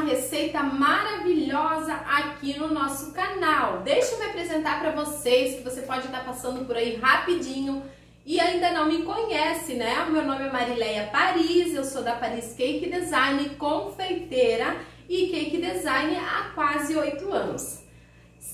uma receita maravilhosa aqui no nosso canal. Deixa eu me apresentar para vocês, que você pode estar passando por aí rapidinho e ainda não me conhece, né? O meu nome é Marileia Paris, eu sou da Paris Cake Design, confeiteira e cake design há quase oito anos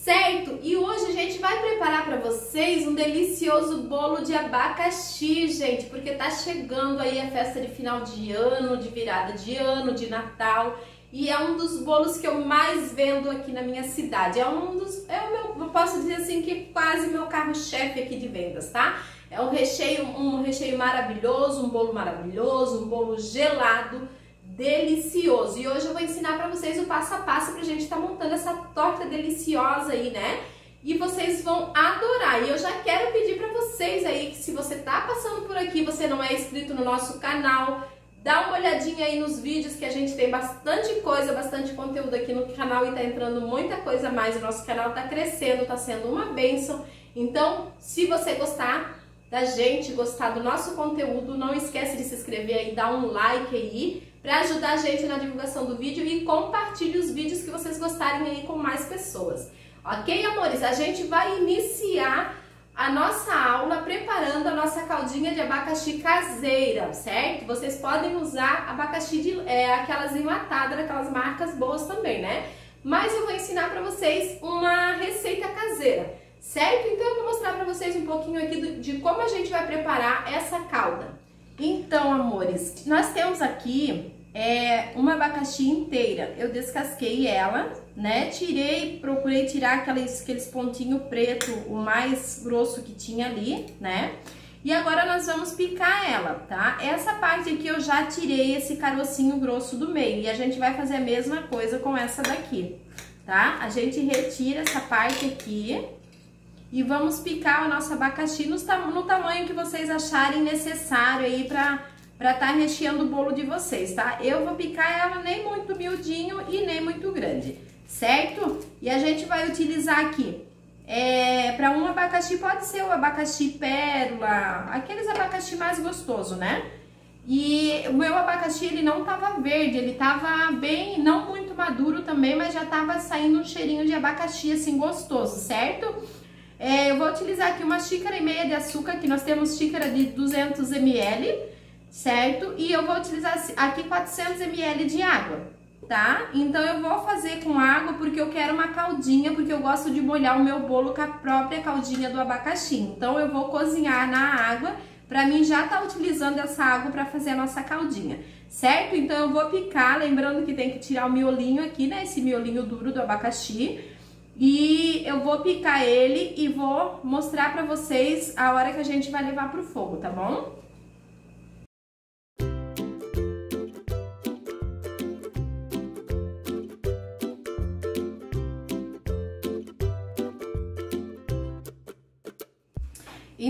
certo? E hoje a gente vai preparar para vocês um delicioso bolo de abacaxi, gente, porque tá chegando aí a festa de final de ano, de virada de ano, de Natal, e é um dos bolos que eu mais vendo aqui na minha cidade. É um dos, é o meu, eu posso dizer assim que quase meu carro-chefe aqui de vendas, tá? É um recheio, um recheio maravilhoso, um bolo maravilhoso, um bolo gelado delicioso. E hoje eu vou ensinar para vocês o passo a passo pra gente estar tá montando essa torta deliciosa aí, né? E vocês vão adorar. E eu já quero pedir para vocês aí que se você tá passando por aqui, você não é inscrito no nosso canal, dá uma olhadinha aí nos vídeos que a gente tem bastante coisa, bastante conteúdo aqui no canal e tá entrando muita coisa mais. O nosso canal tá crescendo, tá sendo uma bênção. Então, se você gostar da gente, gostar do nosso conteúdo, não esquece de se inscrever aí, dar um like aí para ajudar a gente na divulgação do vídeo e compartilhe os vídeos que vocês gostarem aí com mais pessoas. Ok, amores? A gente vai iniciar a nossa aula preparando a nossa caldinha de abacaxi caseira, certo? Vocês podem usar abacaxi de é, aquelas enlatadas, aquelas marcas boas também, né? Mas eu vou ensinar para vocês uma receita caseira, certo? Então eu vou mostrar para vocês um pouquinho aqui de como a gente vai preparar essa calda. Então, amores, nós temos aqui é, uma abacaxi inteira. Eu descasquei ela, né? Tirei, procurei tirar aqueles, aqueles pontinhos preto, o mais grosso que tinha ali, né? E agora nós vamos picar ela, tá? Essa parte aqui eu já tirei esse carocinho grosso do meio e a gente vai fazer a mesma coisa com essa daqui, tá? A gente retira essa parte aqui e vamos picar o nosso abacaxi no, no tamanho que vocês acharem necessário aí pra para estar tá recheando o bolo de vocês, tá? Eu vou picar ela nem muito miudinho e nem muito grande, certo? E a gente vai utilizar aqui, é, para um abacaxi, pode ser o abacaxi pérola, aqueles abacaxi mais gostoso, né? E o meu abacaxi, ele não tava verde, ele tava bem, não muito maduro também, mas já tava saindo um cheirinho de abacaxi, assim, gostoso, certo? É, eu vou utilizar aqui uma xícara e meia de açúcar, que nós temos xícara de 200 ml, certo? E eu vou utilizar aqui 400 ml de água, tá? Então eu vou fazer com água porque eu quero uma caldinha, porque eu gosto de molhar o meu bolo com a própria caldinha do abacaxi. Então eu vou cozinhar na água para mim já tá utilizando essa água para fazer a nossa caldinha, certo? Então eu vou picar, lembrando que tem que tirar o miolinho aqui, né? Esse miolinho duro do abacaxi. E eu vou picar ele e vou mostrar para vocês a hora que a gente vai levar pro fogo, tá bom?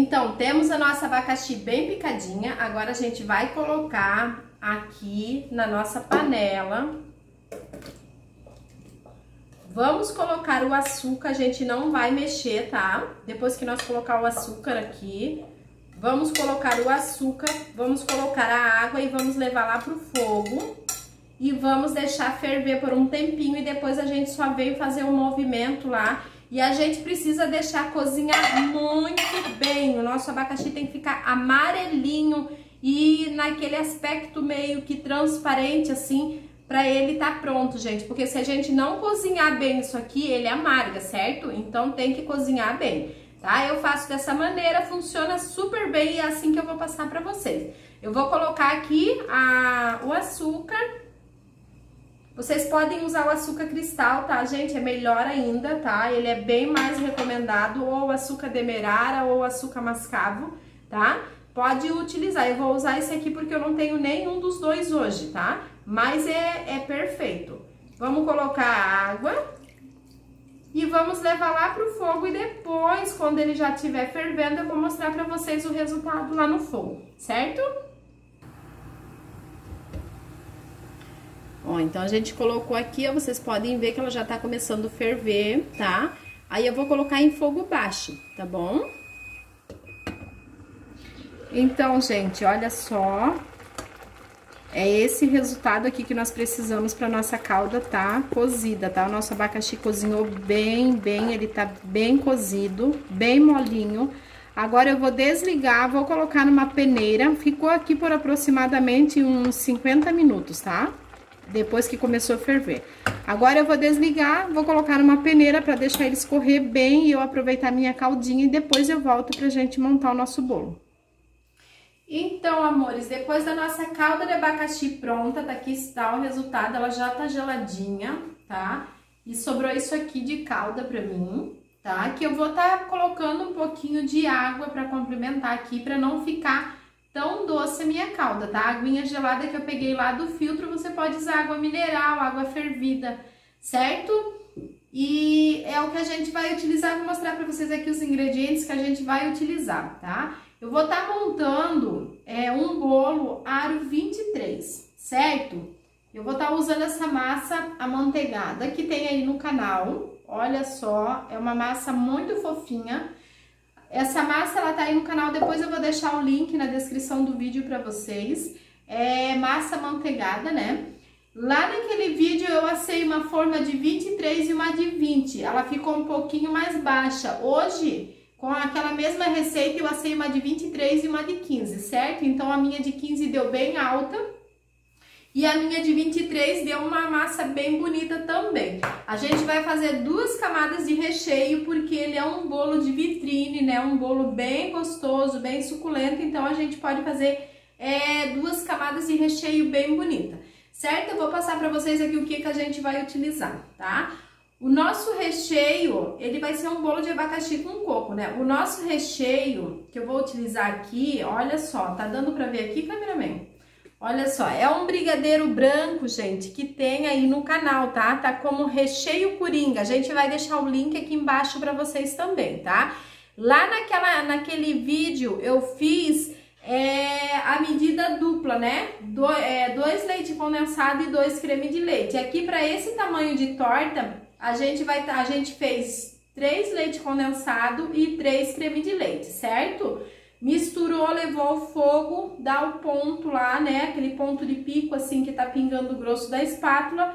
Então, temos a nossa abacaxi bem picadinha, agora a gente vai colocar aqui na nossa panela. Vamos colocar o açúcar, a gente não vai mexer, tá? Depois que nós colocar o açúcar aqui, vamos colocar o açúcar, vamos colocar a água e vamos levar lá pro fogo. E vamos deixar ferver por um tempinho e depois a gente só vem fazer um movimento lá e a gente precisa deixar cozinhar muito bem. O nosso abacaxi tem que ficar amarelinho e naquele aspecto meio que transparente assim, para ele tá pronto, gente. Porque se a gente não cozinhar bem isso aqui, ele amarga, certo? Então tem que cozinhar bem, tá? Eu faço dessa maneira, funciona super bem e é assim que eu vou passar para vocês. Eu vou colocar aqui a, o açúcar vocês podem usar o açúcar cristal, tá, gente? É melhor ainda, tá? Ele é bem mais recomendado, ou açúcar demerara ou açúcar mascavo, tá? Pode utilizar. Eu vou usar esse aqui porque eu não tenho nenhum dos dois hoje, tá? Mas é, é perfeito. Vamos colocar a água e vamos levar lá pro fogo e depois, quando ele já estiver fervendo, eu vou mostrar pra vocês o resultado lá no fogo, certo? Ó, então a gente colocou aqui, ó, vocês podem ver que ela já tá começando a ferver, tá? Aí eu vou colocar em fogo baixo, tá bom? Então, gente, olha só. É esse resultado aqui que nós precisamos para nossa calda tá cozida, tá? O nosso abacaxi cozinhou bem, bem, ele tá bem cozido, bem molinho. Agora eu vou desligar, vou colocar numa peneira, ficou aqui por aproximadamente uns 50 minutos, tá? Depois que começou a ferver. Agora eu vou desligar, vou colocar numa peneira para deixar ele escorrer bem e eu aproveitar minha caldinha e depois eu volto pra gente montar o nosso bolo. Então, amores, depois da nossa calda de abacaxi pronta, daqui está o resultado, ela já tá geladinha, tá? E sobrou isso aqui de calda pra mim, tá? Que eu vou estar tá colocando um pouquinho de água pra complementar aqui, pra não ficar tão doce a minha calda, tá? A aguinha gelada que eu peguei lá do filtro, você pode usar água mineral, água fervida, certo? E é o que a gente vai utilizar, vou mostrar pra vocês aqui os ingredientes que a gente vai utilizar, tá? Eu vou estar tá montando é, um bolo aro 23, certo? Eu vou estar tá usando essa massa amanteigada que tem aí no canal. Olha só, é uma massa muito fofinha. Essa massa, ela tá aí no canal, depois eu vou deixar o link na descrição do vídeo para vocês. É massa amanteigada, né? Lá naquele vídeo eu assei uma forma de 23 e uma de 20. Ela ficou um pouquinho mais baixa. Hoje com aquela mesma receita, eu assei uma de 23 e uma de 15, certo? Então, a minha de 15 deu bem alta e a minha de 23 deu uma massa bem bonita também. A gente vai fazer duas camadas de recheio, porque ele é um bolo de vitrine, né? Um bolo bem gostoso, bem suculento, então a gente pode fazer é, duas camadas de recheio bem bonita, certo? Eu vou passar para vocês aqui o que, que a gente vai utilizar, tá? O nosso recheio, ele vai ser um bolo de abacaxi com coco, né? O nosso recheio, que eu vou utilizar aqui, olha só, tá dando pra ver aqui, cameraman? Olha só, é um brigadeiro branco, gente, que tem aí no canal, tá? Tá como recheio coringa. A gente vai deixar o link aqui embaixo pra vocês também, tá? Lá naquela, naquele vídeo eu fiz é, a medida dupla, né? Do, é, dois leite condensado e dois creme de leite. Aqui para esse tamanho de torta, a gente vai tá, a gente fez três leite condensado e três creme de leite, certo? Misturou, levou ao fogo, dá o ponto lá, né? Aquele ponto de pico assim que tá pingando o grosso da espátula.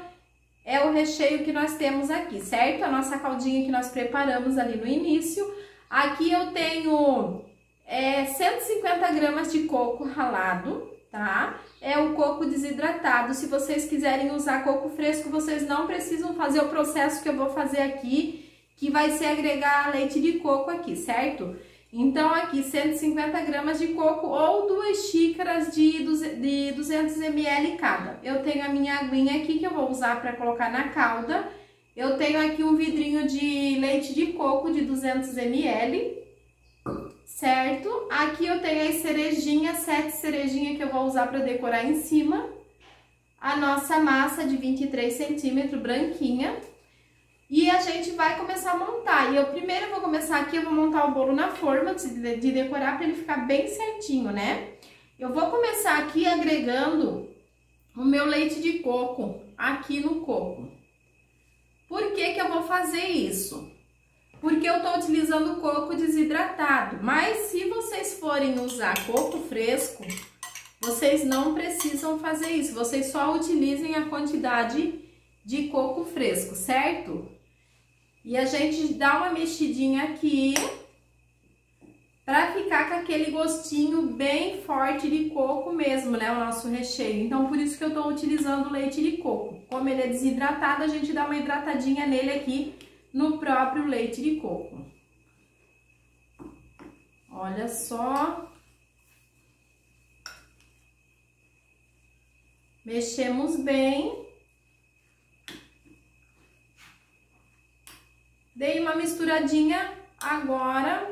É o recheio que nós temos aqui, certo? A nossa caldinha que nós preparamos ali no início. Aqui eu tenho é, 150 gramas de coco ralado, tá? É o coco desidratado. Se vocês quiserem usar coco fresco, vocês não precisam fazer o processo que eu vou fazer aqui, que vai ser agregar leite de coco aqui, certo? Então, aqui 150 gramas de coco ou duas xícaras de 200 ml cada. Eu tenho a minha aguinha aqui que eu vou usar para colocar na calda. Eu tenho aqui um vidrinho de leite de coco de 200 ml certo? Aqui eu tenho as cerejinhas, sete cerejinhas que eu vou usar para decorar em cima. A nossa massa de 23 centímetros, branquinha. E a gente vai começar a montar. E eu primeiro vou começar aqui, eu vou montar o bolo na forma de, de decorar para ele ficar bem certinho, né? Eu vou começar aqui agregando o meu leite de coco aqui no coco. Por que que eu vou fazer isso? porque eu estou utilizando coco desidratado. Mas se vocês forem usar coco fresco, vocês não precisam fazer isso. Vocês só utilizem a quantidade de coco fresco, certo? E a gente dá uma mexidinha aqui para ficar com aquele gostinho bem forte de coco mesmo, né? O nosso recheio. Então, por isso que eu tô utilizando leite de coco. Como ele é desidratado, a gente dá uma hidratadinha nele aqui no próprio leite de coco. Olha só. Mexemos bem. Dei uma misturadinha, agora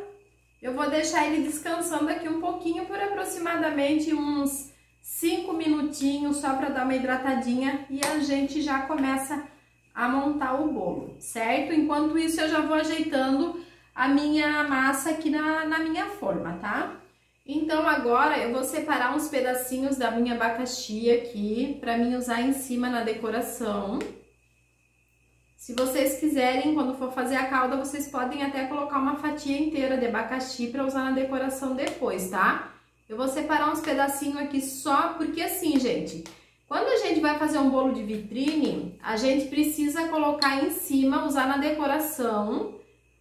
eu vou deixar ele descansando aqui um pouquinho por aproximadamente uns 5 minutinhos só para dar uma hidratadinha e a gente já começa a montar o bolo, certo? Enquanto isso, eu já vou ajeitando a minha massa aqui na, na minha forma, tá? Então, agora eu vou separar uns pedacinhos da minha abacaxi aqui para mim usar em cima na decoração. Se vocês quiserem, quando for fazer a calda, vocês podem até colocar uma fatia inteira de abacaxi para usar na decoração depois, tá? Eu vou separar uns pedacinhos aqui só porque assim, gente, Quando a gente vai fazer um bolo de vitrine, a gente precisa colocar em cima, usar na decoração,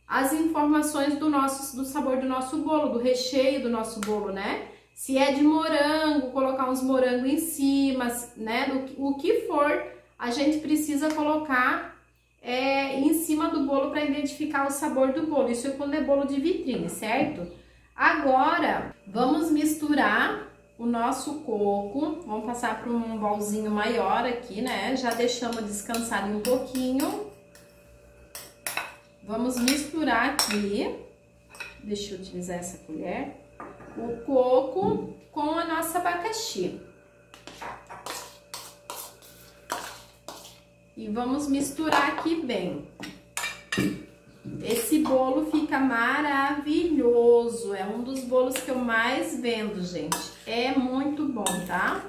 as informações do nosso do sabor do nosso bolo, do recheio do nosso bolo, né? Se é de morango, colocar uns morangos em cima, né? Do, o que for, a gente precisa colocar é, em cima do bolo para identificar o sabor do bolo. Isso é quando é bolo de vitrine, certo? Agora, vamos misturar o nosso coco. Vamos passar para um bolzinho maior aqui, né? Já deixamos descansar um pouquinho. Vamos misturar aqui. Deixa eu utilizar essa colher. O coco com a nossa abacaxi. E vamos misturar aqui bem. Esse bolo fica maravilhoso. É um dos bolos que eu mais vendo, gente. É muito bom, tá?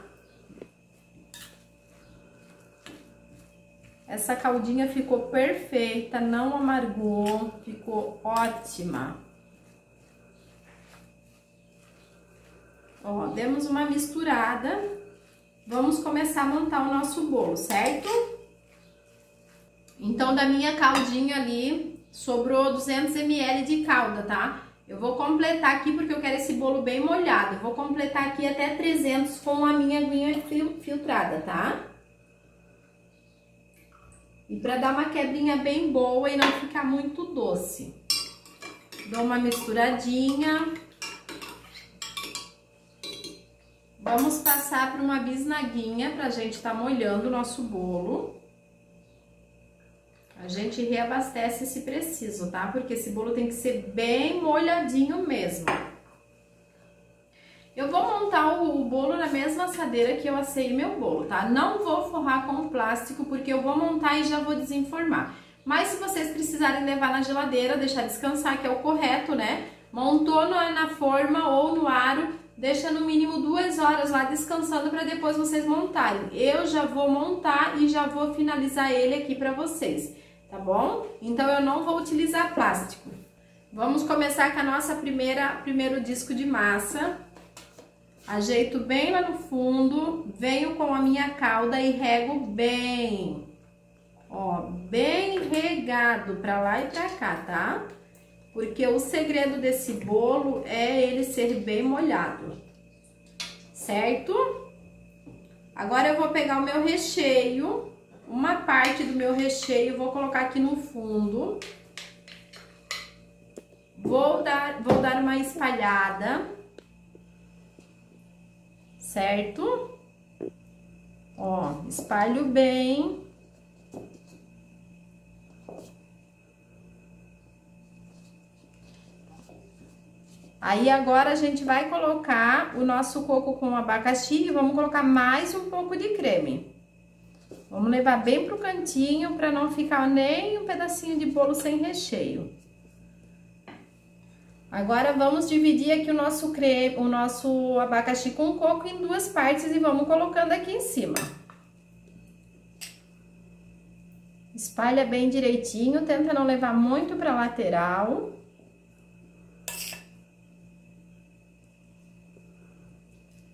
Essa caldinha ficou perfeita, não amargou, ficou ótima. Ó, demos uma misturada. Vamos começar a montar o nosso bolo, certo? Então, da minha caldinha ali, sobrou 200 ml de calda, tá? Eu vou completar aqui porque eu quero esse bolo bem molhado. Eu vou completar aqui até 300 com a minha aguinha filtrada, tá? E pra dar uma quebrinha bem boa e não ficar muito doce. Dou uma misturadinha. Vamos passar para uma bisnaguinha pra gente tá molhando o nosso bolo. A gente reabastece se preciso, tá? Porque esse bolo tem que ser bem molhadinho mesmo. Eu vou montar o, bolo na mesma assadeira que eu assei meu bolo, tá? Não vou forrar com plástico, porque eu vou montar e já vou desenformar. Mas se vocês precisarem levar na geladeira, deixar descansar, que é o correto, né? Montou na forma ou no aro, deixa no mínimo duas horas lá descansando para depois vocês montarem. Eu já vou montar e já vou finalizar ele aqui para vocês tá bom? Então eu não vou utilizar plástico. Vamos começar com a nossa primeira, primeiro disco de massa. Ajeito bem lá no fundo, venho com a minha calda e rego bem. Ó, bem regado pra lá e pra cá, tá? Porque o segredo desse bolo é ele ser bem molhado, certo? Agora eu vou pegar o meu recheio uma parte do meu recheio, vou colocar aqui no fundo. Vou dar, vou dar uma espalhada, certo? Ó, espalho bem. Aí agora a gente vai colocar o nosso coco com abacaxi e vamos colocar mais um pouco de creme. Vamos levar bem pro cantinho para não ficar nem um pedacinho de bolo sem recheio. Agora vamos dividir aqui o nosso creme, o nosso abacaxi com coco em duas partes e vamos colocando aqui em cima. Espalha bem direitinho, tenta não levar muito para lateral.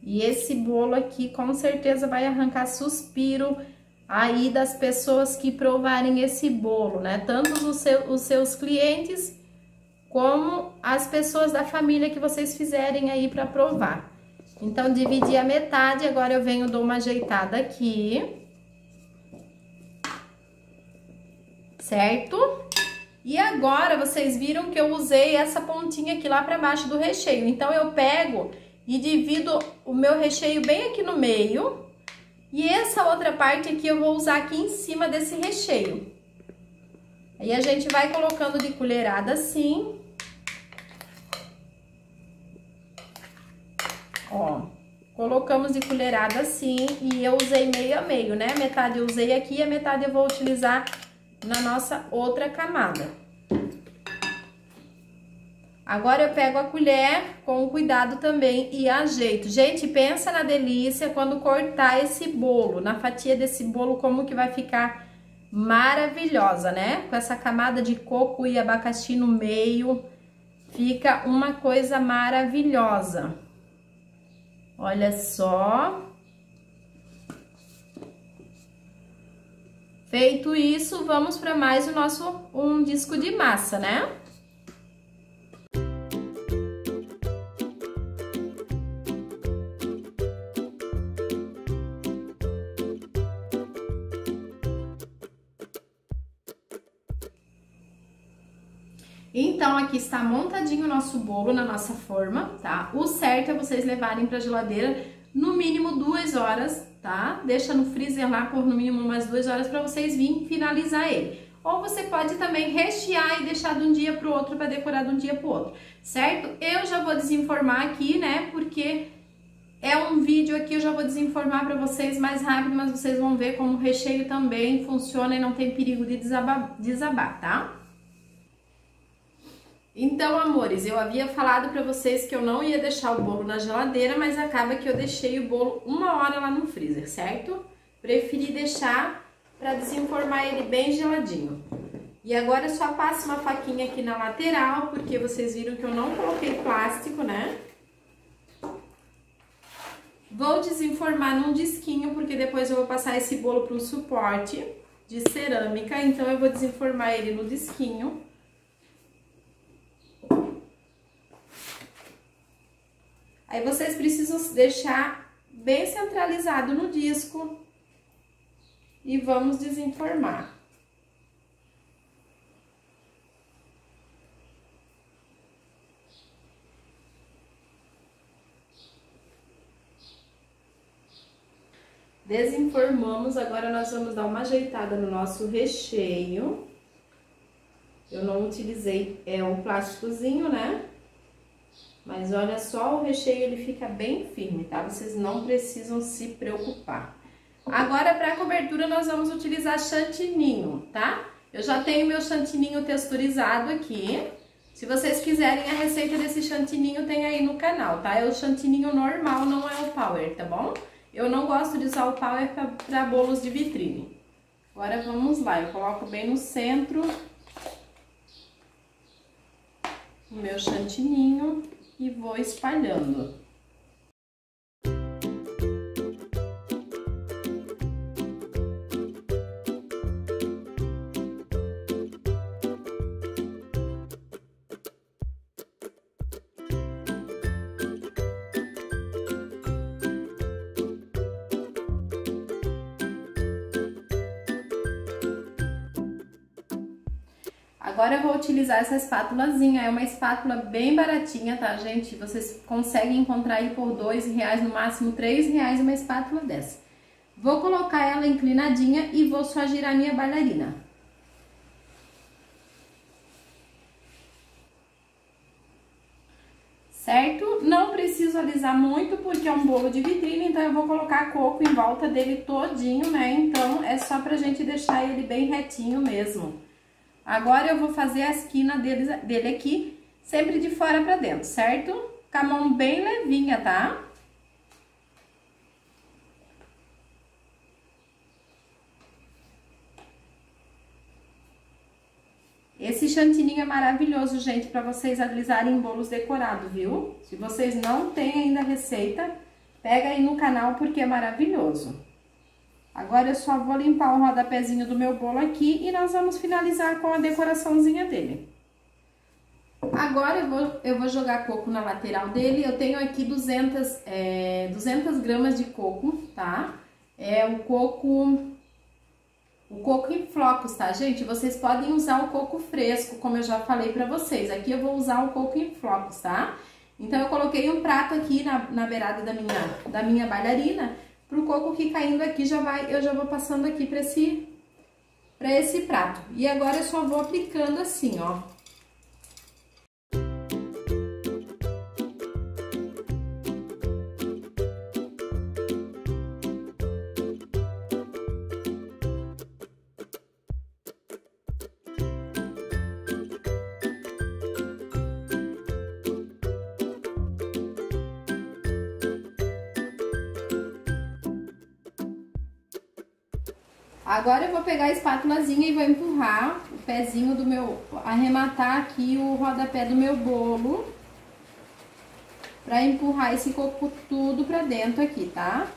E esse bolo aqui com certeza vai arrancar suspiro aí das pessoas que provarem esse bolo, né? Tanto os, seu, os seus clientes como as pessoas da família que vocês fizerem aí para provar. Então, dividi a metade, agora eu venho, dou uma ajeitada aqui. Certo? E agora, vocês viram que eu usei essa pontinha aqui lá para baixo do recheio. Então, eu pego e divido o meu recheio bem aqui no meio, e essa outra parte aqui eu vou usar aqui em cima desse recheio. Aí a gente vai colocando de colherada assim. Ó, colocamos de colherada assim e eu usei meio a meio, né? Metade eu usei aqui e a metade eu vou utilizar na nossa outra camada. Agora eu pego a colher com cuidado também e ajeito. Gente, pensa na delícia quando cortar esse bolo, na fatia desse bolo, como que vai ficar maravilhosa, né? Com essa camada de coco e abacaxi no meio, fica uma coisa maravilhosa. Olha só. Feito isso, vamos para mais o nosso um disco de massa, né? Então, aqui está montadinho o nosso bolo na nossa forma, tá? O certo é vocês levarem para geladeira no mínimo duas horas, tá? Deixa no freezer lá por no mínimo umas duas horas para vocês virem finalizar ele. Ou você pode também rechear e deixar de um dia para o outro para decorar de um dia para o outro, certo? Eu já vou desinformar aqui, né? Porque é um vídeo aqui, eu já vou desinformar para vocês mais rápido, mas vocês vão ver como o recheio também funciona e não tem perigo de desabar, desabar tá? Então, amores, eu havia falado para vocês que eu não ia deixar o bolo na geladeira, mas acaba que eu deixei o bolo uma hora lá no freezer, certo? Preferi deixar para desenformar ele bem geladinho. E agora eu só passo uma faquinha aqui na lateral, porque vocês viram que eu não coloquei plástico, né? Vou desenformar num disquinho, porque depois eu vou passar esse bolo para um suporte de cerâmica, então eu vou desenformar ele no disquinho. Aí vocês precisam deixar bem centralizado no disco e vamos desenformar. Desenformamos, agora nós vamos dar uma ajeitada no nosso recheio. Eu não utilizei é, um plásticozinho, né? Mas olha só, o recheio ele fica bem firme, tá? Vocês não precisam se preocupar. Agora, para cobertura, nós vamos utilizar chantininho, tá? Eu já tenho meu chantininho texturizado aqui. Se vocês quiserem a receita desse chantininho, tem aí no canal, tá? É o chantininho normal, não é o power, tá bom? Eu não gosto de usar o power para bolos de vitrine. Agora vamos lá, eu coloco bem no centro o meu chantininho e vou espalhando. Utilizar essa espátulazinha, é uma espátula bem baratinha, tá, gente? Vocês conseguem encontrar aí por dois reais, no máximo três reais uma espátula dessa. Vou colocar ela inclinadinha e vou só girar minha bailarina. Certo? Não preciso alisar muito porque é um bolo de vitrine, então eu vou colocar coco em volta dele todinho, né? Então é só pra gente deixar ele bem retinho mesmo. Agora eu vou fazer a esquina dele, dele aqui, sempre de fora pra dentro, certo? Com a mão bem levinha, tá? Esse chantininho é maravilhoso, gente, para vocês alisarem em bolos decorados, viu? Se vocês não têm ainda receita, pega aí no canal porque é maravilhoso. Agora eu só vou limpar o rodapézinho do meu bolo aqui e nós vamos finalizar com a decoraçãozinha dele. Agora eu vou, eu vou jogar coco na lateral dele, eu tenho aqui 200, é, 200 gramas de coco, tá? É o coco, o coco em flocos, tá, gente? Vocês podem usar o coco fresco, como eu já falei pra vocês. Aqui eu vou usar o coco em flocos, tá? Então eu coloquei um prato aqui na, na beirada da minha, da minha bailarina Pro coco que caindo aqui, já vai, eu já vou passando aqui para esse, pra esse prato. E agora eu só vou aplicando assim, ó. Agora eu vou pegar a espátulazinha e vou empurrar o pezinho do meu... Arrematar aqui o rodapé do meu bolo. Pra empurrar esse coco tudo pra dentro aqui, tá?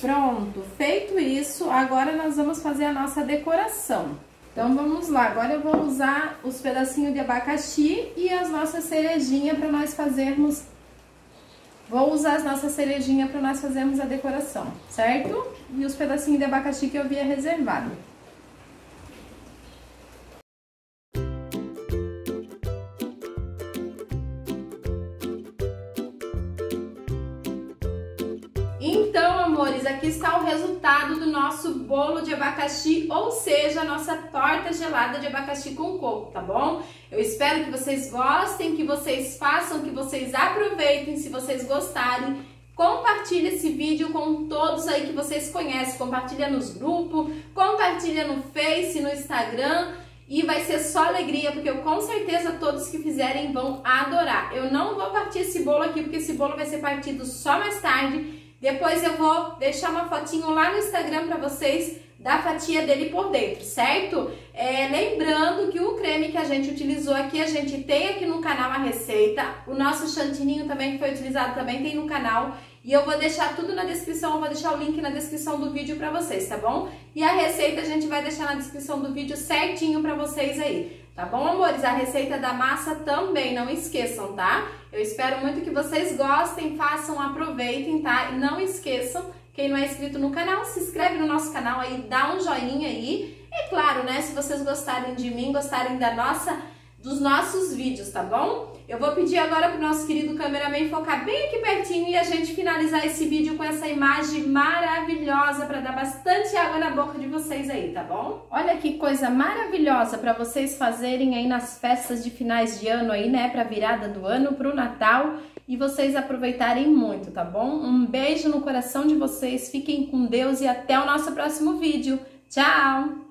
Pronto, feito isso, agora nós vamos fazer a nossa decoração. Então vamos lá, agora eu vou usar os pedacinhos de abacaxi e as nossas cerejinhas para nós fazermos... Vou usar as nossas cerejinhas para nós fazermos a decoração, certo? E os pedacinhos de abacaxi que eu havia reservado. Então, amores, aqui está resultado do nosso bolo de abacaxi, ou seja, a nossa torta gelada de abacaxi com coco, tá bom? Eu espero que vocês gostem, que vocês façam, que vocês aproveitem, se vocês gostarem. Compartilhe esse vídeo com todos aí que vocês conhecem, compartilha nos grupos, compartilha no Face, no Instagram e vai ser só alegria, porque eu com certeza todos que fizerem vão adorar. Eu não vou partir esse bolo aqui, porque esse bolo vai ser partido só mais tarde, depois eu vou deixar uma fotinho lá no Instagram para vocês da fatia dele por dentro, certo? É, lembrando que o creme que a gente utilizou aqui, a gente tem aqui no canal a receita. O nosso chantininho também que foi utilizado também tem no canal. E eu vou deixar tudo na descrição, eu vou deixar o link na descrição do vídeo para vocês, tá bom? E a receita a gente vai deixar na descrição do vídeo certinho para vocês aí. Tá bom, amores? A receita da massa também, não esqueçam, tá? Eu espero muito que vocês gostem, façam, aproveitem, tá? E não esqueçam, quem não é inscrito no canal, se inscreve no nosso canal aí, dá um joinha aí. E claro, né, se vocês gostarem de mim, gostarem da nossa dos nossos vídeos, tá bom? Eu vou pedir agora pro nosso querido cameraman focar bem aqui pertinho e a gente finalizar esse vídeo com essa imagem maravilhosa para dar bastante água na boca de vocês aí, tá bom? Olha que coisa maravilhosa para vocês fazerem aí nas festas de finais de ano aí, né, para virada do ano, pro Natal e vocês aproveitarem muito, tá bom? Um beijo no coração de vocês, fiquem com Deus e até o nosso próximo vídeo. Tchau!